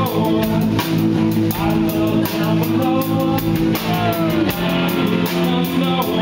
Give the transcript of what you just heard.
no one.